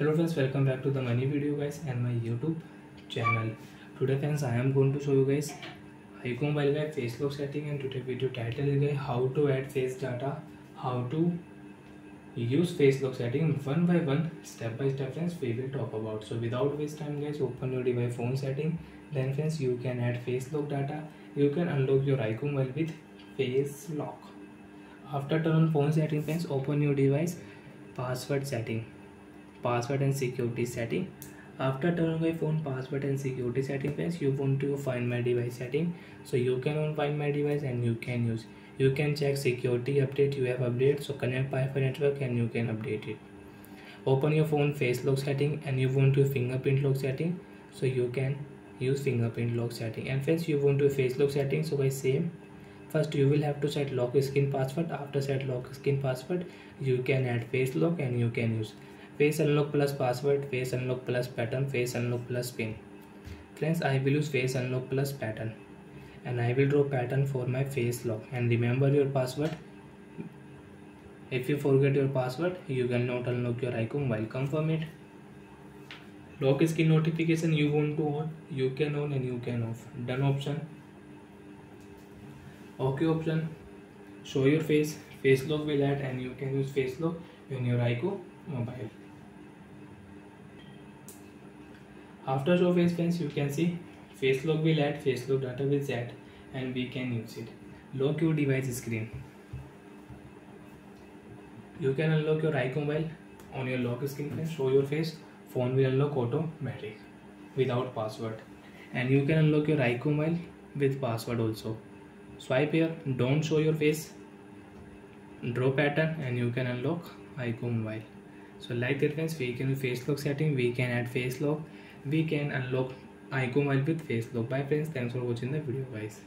hello friends welcome back to the money video guys and my youtube channel. Today friends i am going to show you guys iQOO mobile guy face lock setting and today video title is how to add face data how to use face lock setting one by one step by step friends we will talk about. So without waste time guys open your device phone setting. Then friends you can add face lock data. You can unlock your iQOO mobile with face lock. After turn on phone setting friends open your device password setting password and security setting. After turning on phone password and security setting friends you want to find my device setting. So you can find my device and you can use. You can check security update you have update so connect wi-fi network and you can update it. Open your phone face lock setting and you want to fingerprint lock setting. So you can use fingerprint lock setting. And friends you want to face lock setting. So guys same first you will have to set lock screen password. After set lock screen password you can add face lock and you can use face unlock plus password face unlock plus pattern face unlock plus pin friends I will use face unlock plus pattern and I will draw pattern for my face lock and remember your password if you forget your password you can not unlock your iQOO welcome permit lock screen notification you want to on you can on and you can off done option okay option show your face face lock will add and you can use face lock in your iQOO mobile after show face friends you can see face lock will add face lock data will set and we can use it. Lock your device screen. You can unlock your iQOO mobile on your lock screen friends show your face. Phone will unlock automatic without password. And you can unlock your iQOO mobile with password also. Swipe here don't show your face. Draw pattern and you can unlock iQOO mobile so like that friends we can face lock setting we can add face lock we can unlock iQOO with face. Lock bye friends. Thanks for watching the video guys